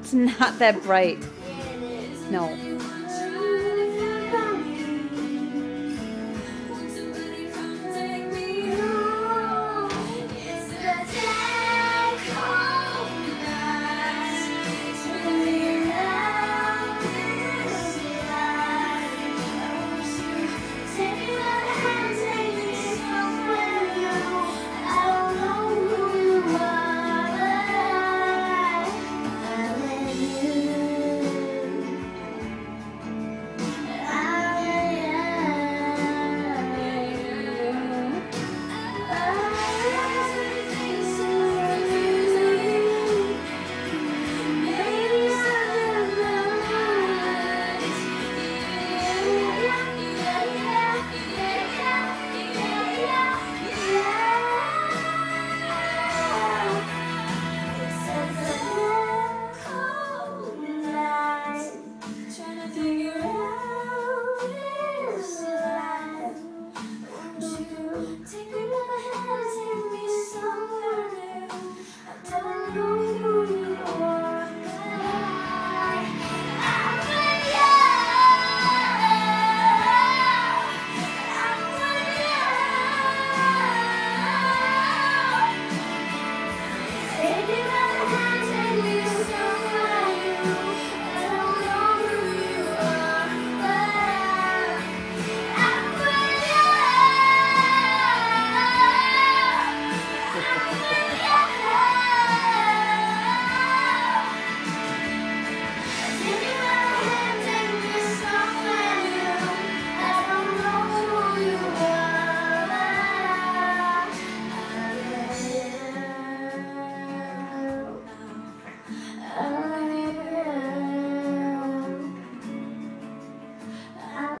It's not that bright. No.